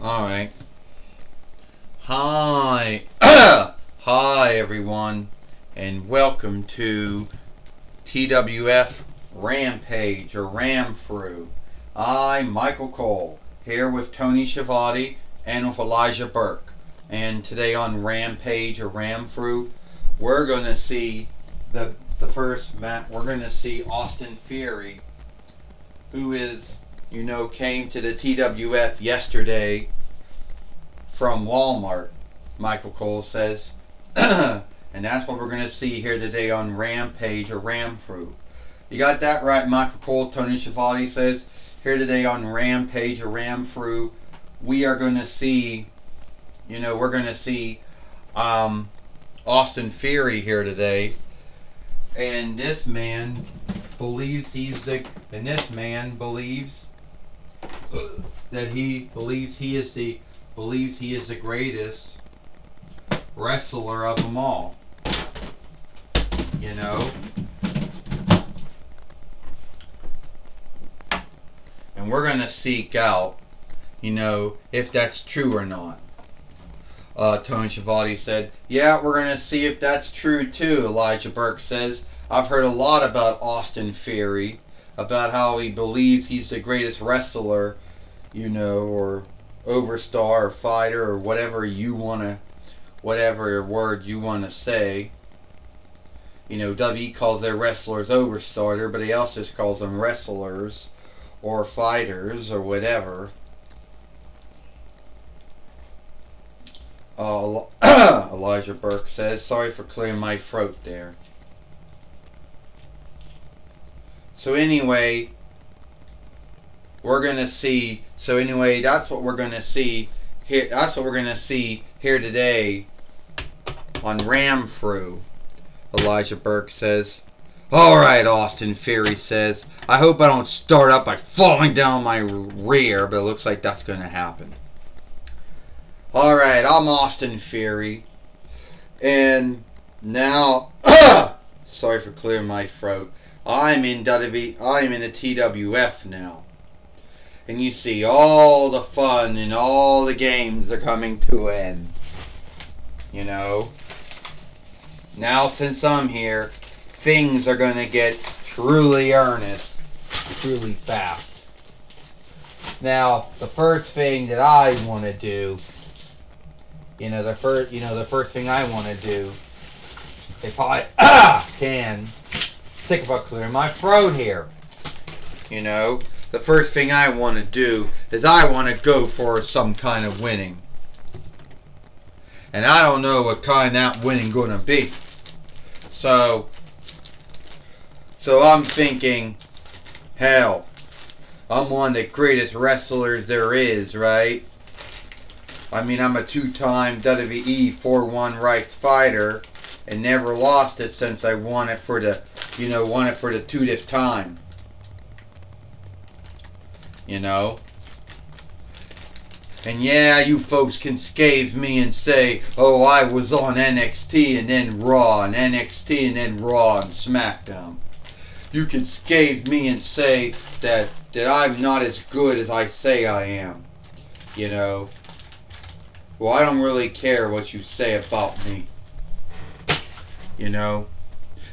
Alright. Hi. Hi, everyone. And welcome to TWF Rampage or Ramfru. I'm Michael Cole, here with Tony Schiavone and with Elijah Burke. And today on Rampage or Ramfru, we're going to see the, the first match. We're going to see Austin Theory, who is you know, came to the TWF yesterday from Walmart, Michael Cole says. and that's what we're going to see here today on Rampage or Ramfru. You got that right, Michael Cole. Tony Schiavone says, here today on Rampage or Ramfru, we are going to see, you know, we're going to see um, Austin Fury here today. And this man believes he's the, and this man believes that he believes he is the believes he is the greatest wrestler of them all. You know? And we're going to seek out, you know, if that's true or not. Uh, Tony Schiavone said, Yeah, we're going to see if that's true too, Elijah Burke says. I've heard a lot about Austin Theory about how he believes he's the greatest wrestler, you know, or overstar or fighter or whatever you want to, whatever word you want to say. You know, WWE calls their wrestlers overstarter, but he also just calls them wrestlers or fighters or whatever. Uh, Elijah Burke says, sorry for clearing my throat there. So anyway, we're gonna see. So anyway, that's what we're gonna see here. That's what we're gonna see here today on Ramfru. Elijah Burke says. All right, Austin Fury says. I hope I don't start up by falling down my rear, but it looks like that's gonna happen. All right, I'm Austin Fury. and now, sorry for clearing my throat. I'm in WWE, I'm in a TWF now. And you see all the fun and all the games are coming to an end. You know? Now since I'm here, things are going to get truly earnest, truly fast. Now, the first thing that I want to do, you know, the first, you know, the first thing I want to do, if I ah, can, sick about clearing my throat here. You know, the first thing I want to do is I want to go for some kind of winning. And I don't know what kind that winning going to be. So, so I'm thinking, hell, I'm one of the greatest wrestlers there is, right? I mean, I'm a two-time WWE 4-1 rights fighter and never lost it since I won it for the you know, won it for the 20th time. You know? And yeah, you folks can scave me and say, oh, I was on NXT and then Raw and NXT and then Raw and SmackDown. You can scave me and say that, that I'm not as good as I say I am. You know? Well, I don't really care what you say about me. You know?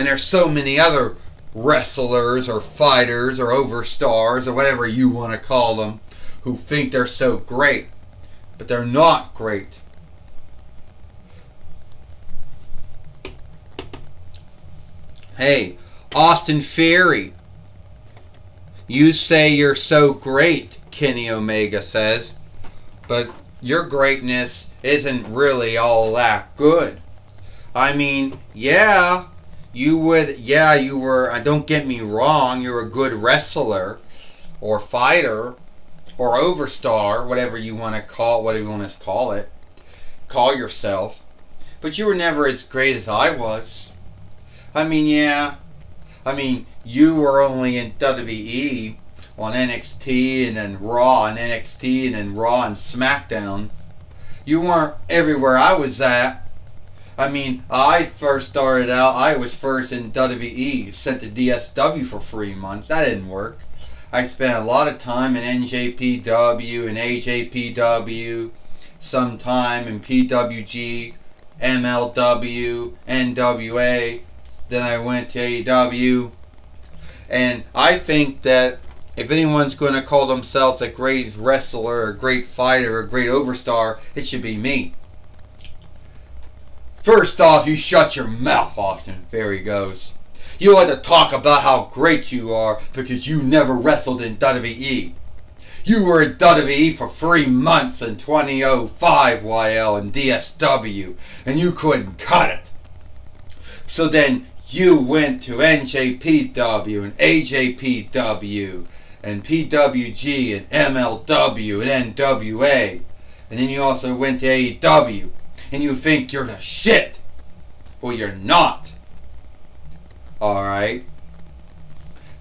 And there's so many other wrestlers or fighters or overstars or whatever you want to call them who think they're so great. But they're not great. Hey, Austin Theory. You say you're so great, Kenny Omega says. But your greatness isn't really all that good. I mean, yeah, you would, yeah, you were, uh, don't get me wrong, you're a good wrestler or fighter or overstar, whatever you want to call, whatever you want to call it, call yourself. But you were never as great as I was. I mean, yeah, I mean, you were only in WWE on NXT and then Raw and NXT and then Raw and SmackDown. You weren't everywhere I was at. I mean, I first started out, I was first in WWE, sent to DSW for three months. That didn't work. I spent a lot of time in NJPW and AJPW, some time in PWG, MLW, NWA. Then I went to AEW. And I think that if anyone's going to call themselves a great wrestler, a great fighter, a great overstar, it should be me. First off, you shut your mouth, Austin. There he goes. You like to talk about how great you are because you never wrestled in WWE. You were in WWE for three months in 2005 YL and DSW, and you couldn't cut it. So then you went to NJPW and AJPW and PWG and MLW and NWA, and then you also went to AEW, and you think you're the shit. Well, you're not. Alright?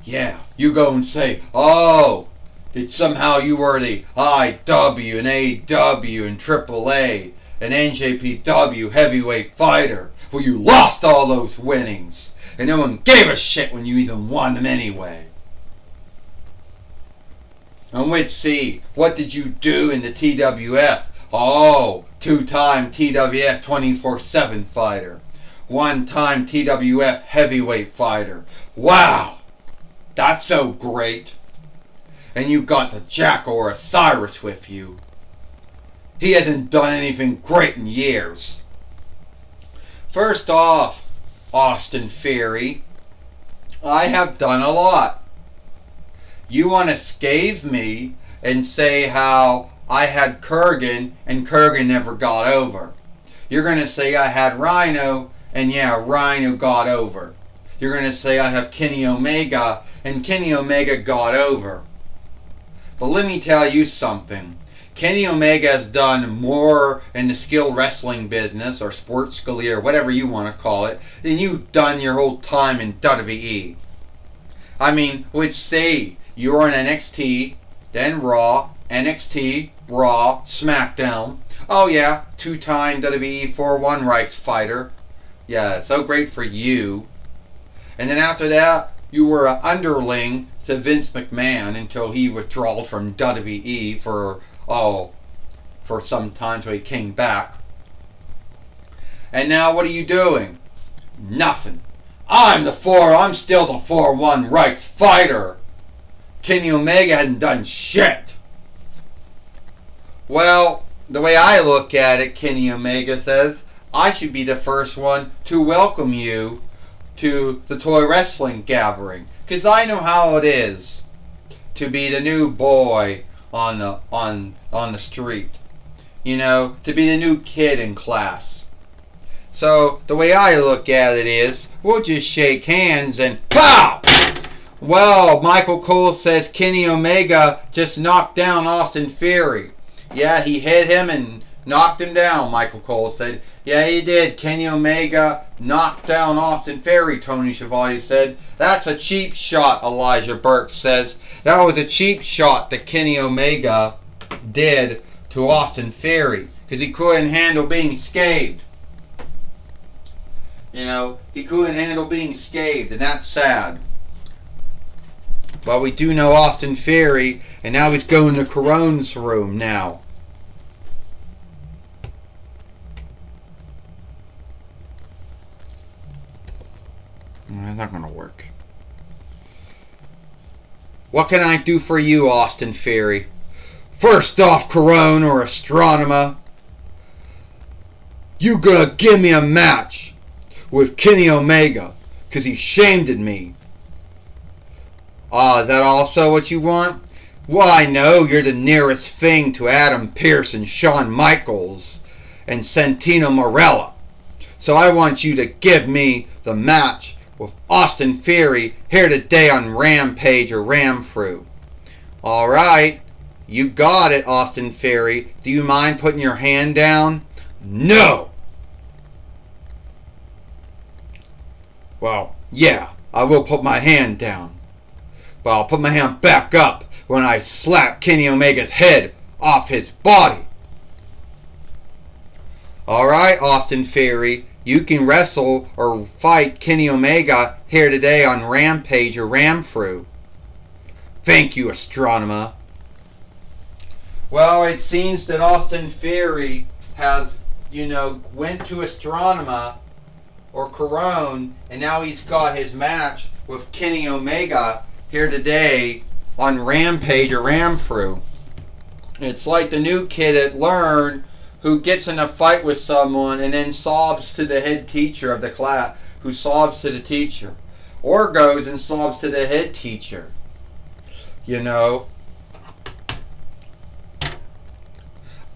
Yeah, you go and say, oh, that somehow you were the IW and AW and AAA and NJPW heavyweight fighter. Well, you lost all those winnings. And no one gave a shit when you even won them anyway. And let's see, what did you do in the TWF? Oh, two-time TWF 24-7 fighter. One-time TWF heavyweight fighter. Wow! That's so great. And you got the Jack or Osiris with you. He hasn't done anything great in years. First off, Austin Theory, I have done a lot. You want to scathe me and say how I had Kurgan and Kurgan never got over. You're going to say I had Rhino and yeah, Rhino got over. You're going to say I have Kenny Omega and Kenny Omega got over. But let me tell you something. Kenny Omega has done more in the skill wrestling business or sports scalia whatever you want to call it than you've done your whole time in WWE. I mean, would say you were in NXT, then Raw, NXT, Raw, SmackDown. Oh yeah, two-time WWE 4-1 rights fighter. Yeah, so great for you. And then after that, you were an underling to Vince McMahon until he withdrew from WWE for oh, for some time till he came back. And now what are you doing? Nothing. I'm the four, I'm still the 4-1 rights fighter. Kenny Omega hadn't done shit. Well, the way I look at it, Kenny Omega says, I should be the first one to welcome you to the toy wrestling gathering. Because I know how it is to be the new boy on the on on the street. You know, to be the new kid in class. So the way I look at it is, we'll just shake hands and POW! Well, Michael Cole says Kenny Omega just knocked down Austin Theory. Yeah, he hit him and knocked him down, Michael Cole said. Yeah, he did. Kenny Omega knocked down Austin Ferry, Tony Schiavone said. That's a cheap shot, Elijah Burke says. That was a cheap shot that Kenny Omega did to Austin Ferry because he couldn't handle being scathed. You know, he couldn't handle being scathed, and that's sad. But we do know Austin Ferry, and now he's going to Corone's room now. That's not going to work. What can I do for you, Austin Theory? First off, Corone or Astronema, you gonna give me a match with Kenny Omega, because he shamed me. Ah, uh, is that also what you want? Why, no, you're the nearest thing to Adam Pearce and Shawn Michaels and Santino Marella. So I want you to give me the match with Austin Fury here today on Rampage or Ramfru. Alright, you got it, Austin Fury. Do you mind putting your hand down? No! Well, yeah, I will put my hand down. But I'll put my hand back up when I slap Kenny Omega's head off his body. Alright, Austin Theory, you can wrestle or fight Kenny Omega here today on Rampage or Ramfru. Thank you, Astronema. Well, it seems that Austin Theory has, you know, went to Astronema or Corone, and now he's got his match with Kenny Omega here today on Rampage or Ramfru. It's like the new kid at Learn who gets in a fight with someone and then sobs to the head teacher of the class, who sobs to the teacher, or goes and sobs to the head teacher. You know.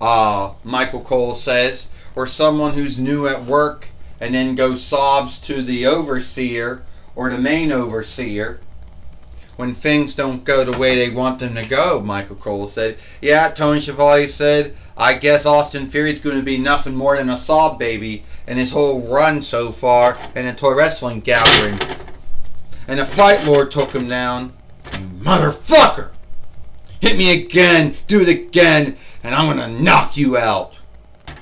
Uh, Michael Cole says, or someone who's new at work and then goes sobs to the overseer or the main overseer when things don't go the way they want them to go, Michael Cole said. Yeah, Tony Chevalier said, I guess Austin Theory's going to be nothing more than a sob baby in his whole run so far in a toy wrestling gathering. And the Fight Lord took him down. Motherfucker! Hit me again, do it again, and I'm gonna knock you out. And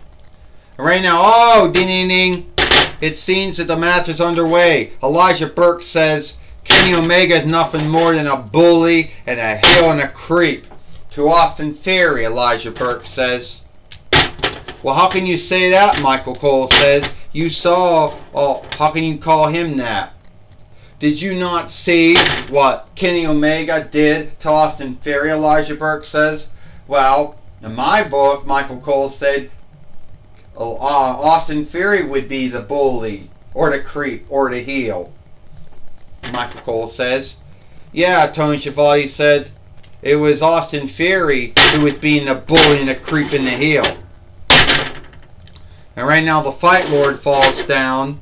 right now, oh, ding ding ding. It seems that the match is underway. Elijah Burke says Kenny Omega is nothing more than a bully and a heel and a creep. To Austin Theory, Elijah Burke says. Well, how can you say that, Michael Cole says? You saw, oh, how can you call him that? Did you not see what Kenny Omega did to Austin Theory, Elijah Burke says? Well, in my book, Michael Cole said uh, Austin Theory would be the bully, or the creep, or the heel. Michael Cole says. Yeah, Tony Chevalier said it was Austin Theory who was being the bully and the creep in the heel. And right now the Fight Lord falls down.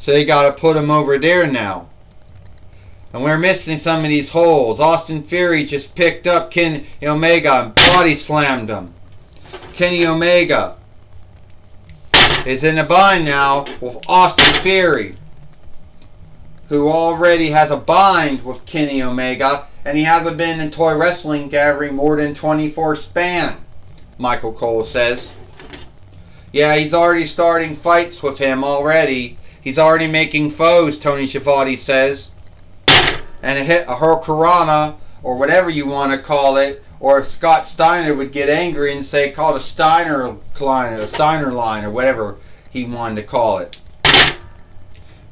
So they got to put him over there now. And we're missing some of these holes. Austin Theory just picked up Kenny Omega and body slammed him. Kenny Omega is in the bind now with Austin Theory who already has a bind with Kenny Omega, and he hasn't been in toy wrestling gathering more than 24 span, Michael Cole says. Yeah, he's already starting fights with him already. He's already making foes, Tony Schiavone says. And a, hit, a Hurricanrana, or whatever you want to call it, or Scott Steiner would get angry and say, call it a Steiner line, a Steiner line, or whatever he wanted to call it.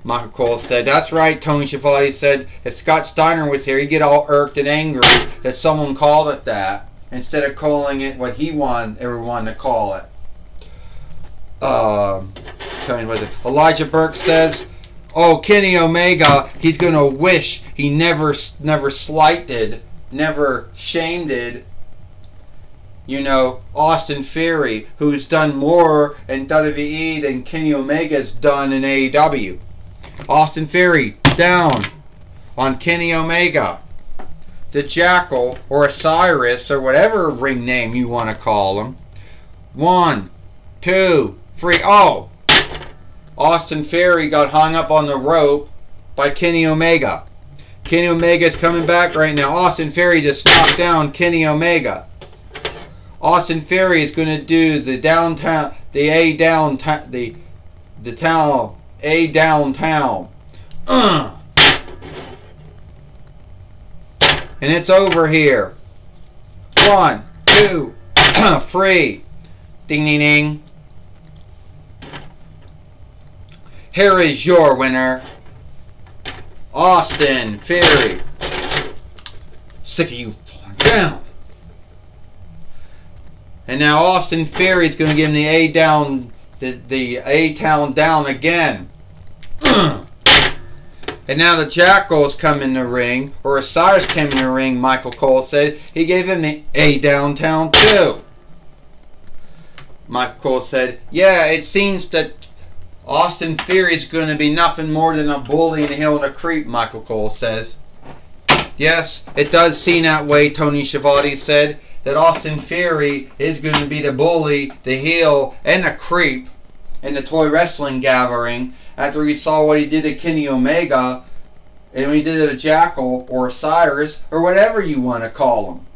Michael Cole said, That's right, Tony Schiavone said, if Scott Steiner was here, he'd get all irked and angry that someone called it that instead of calling it what he wanted everyone to call it. Um, Tony was it? Elijah Burke says, Oh, Kenny Omega, he's to wish he never, never slighted, never shamed it you know, Austin Theory, who's done more in WWE than Kenny Omega's done in AEW. Austin Theory down on Kenny Omega. The Jackal or Osiris or whatever ring name you want to call him. One, two, three. Oh! Austin Theory got hung up on the rope by Kenny Omega. Kenny Omega is coming back right now. Austin Theory just knocked down Kenny Omega. Austin Theory is going to do the downtown, the A downtown, the the town a downtown. Uh. And it's over here. One, two, three. Ding, ding, ding. Here is your winner, Austin Theory. Sick of you falling down. And now Austin Theory is going to give him the A down the, the A-Town down again. And now the Jackals come in the ring, or Osiris came in the ring, Michael Cole said. He gave him the A downtown too. Michael Cole said, yeah, it seems that Austin Theory is going to be nothing more than a bully in a hill and a creep, Michael Cole says. Yes, it does seem that way, Tony Schiavone said that Austin Theory is going to be the bully, the heel, and the creep in the toy wrestling gathering after we saw what he did to Kenny Omega and he did it to Jackal or Cyrus or whatever you want to call him.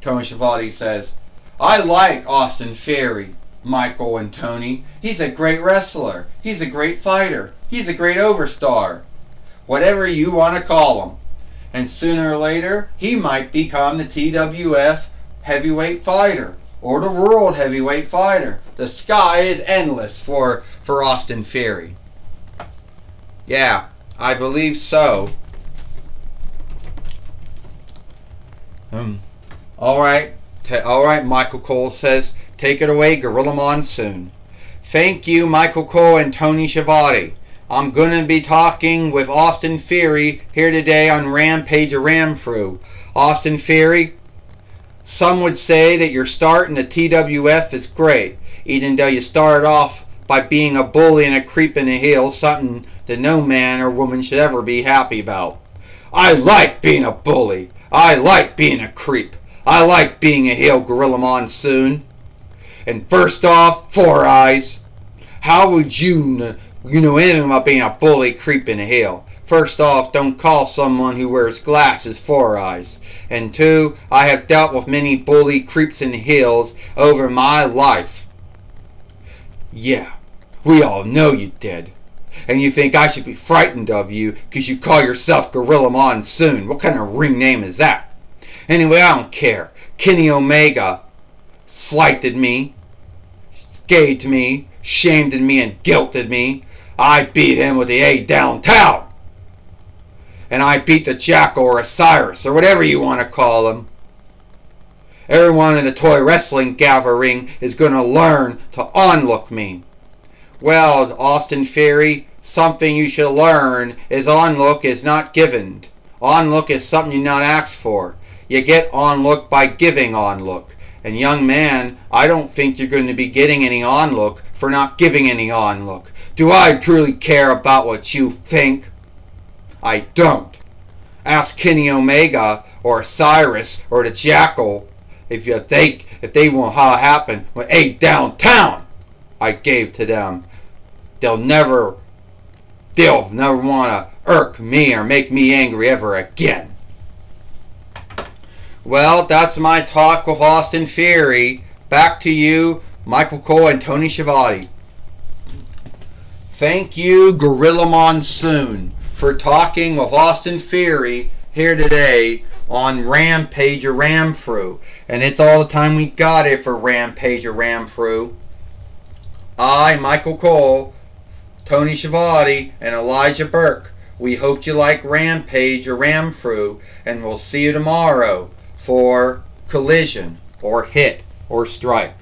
Tony Schiavone says, I like Austin Theory, Michael and Tony. He's a great wrestler. He's a great fighter. He's a great overstar. Whatever you want to call him. And sooner or later, he might become the TWF heavyweight fighter or the world heavyweight fighter. The sky is endless for, for Austin Theory. Yeah, I believe so. Um, all right, all right. Michael Cole says, take it away, Gorilla Monsoon. Thank you, Michael Cole and Tony Schiavone. I'm gonna be talking with Austin Theory here today on Rampage of Ramfru. Austin Theory, some would say that your start in the TWF is great, even though you started off by being a bully and a creep in the heel, something that no man or woman should ever be happy about. I like being a bully. I like being a creep. I like being a heel gorilla monsoon. And first off, Four Eyes. How would you know, you know anything about being a bully, creep, and a heel? First off, don't call someone who wears glasses Four Eyes. And two, I have dealt with many bully creeps and heels over my life. Yeah, we all know you did and you think I should be frightened of you because you call yourself Gorilla Monsoon. What kind of ring name is that? Anyway, I don't care. Kenny Omega slighted me, gayed me, shamed me, and guilted me. I beat him with the A downtown. And I beat the Jackal or Osiris or whatever you want to call him. Everyone in the toy wrestling gathering is going to learn to onlook me. Well, Austin Theory, something you should learn is onlook is not given. Onlook is something you not asked for. You get onlook by giving onlook. And young man, I don't think you're going to be getting any onlook for not giving any onlook. Do I truly care about what you think? I don't. Ask Kenny Omega or Cyrus or the Jackal if you think if they want how it happened when A downtown I gave to them they'll never they'll never want to irk me or make me angry ever again. Well, that's my talk with Austin Fury. Back to you, Michael Cole and Tony Schiavone. Thank you, Gorilla Monsoon, for talking with Austin Fury here today on Rampage or Ramfru. And it's all the time we got it for Rampage or Ramfru. I, Michael Cole, Tony Schiavone, and Elijah Burke. We hope you like Rampage or Ramfru, and we'll see you tomorrow for Collision or Hit or Strike.